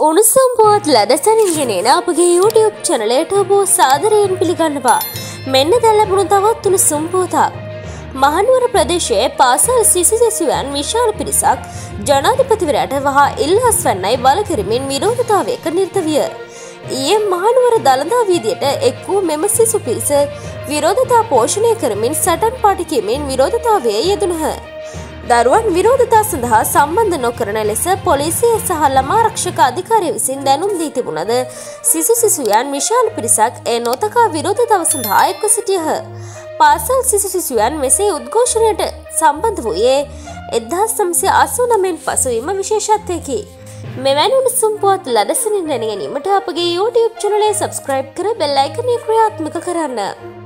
උණුසුම් පුවත් ලදසනින් ගෙනෙන අපගේ YouTube චනලයට ඔබෝ සාදරයෙන් පිළිගන්නවා. මෙන්න දැල්ලබුණු තවත් උණුසුම් පුවතක්. මහනුවර ප්‍රදේශයේ පාසල් සිසු සිසුවන් විශාල පිරිසක් ජනාධිපතිවරයට වහා ඉල්හස් වන්නයි බලකිරමින් විරෝධතාවයක නිර්ත විය. ඊයේ මහනුවර දළදා වීදියට එක් වූ මෙම සිසු පිරිස විරෝධතා පෝෂණය කරමින් සටන් පාටිකීමෙන් විරෝධතාවය යෙදුණහ. දරුවන් විරෝධතා සඳහා සම්බන්ධ නොකරන ලෙස පොලිසිය සහ ළමා රක්ෂක අධිකාරිය විසින් දැනුම් දී තිබුණද සිසු සිසුයන් විශාල පිරිසක් ඒ නොතකා විරෝධතාව සඳහා එක්ව සිටියහ. පාසල් සිසු සිසුයන් මෙසේ උද්ඝෝෂණයට සම්බන්ධ වූයේ එදදාස් සම්සය අසු නමෙන් පසුවීම විශේෂත්වයකි. මෙවැනි උණුසුම් පුවත් ලදසනින් දැනගැනීමට අපගේ YouTube චනලේ සබස්ක්‍රයිබ් කර බෙල්ලයිකනය ක්‍රියාත්මක කරන්න.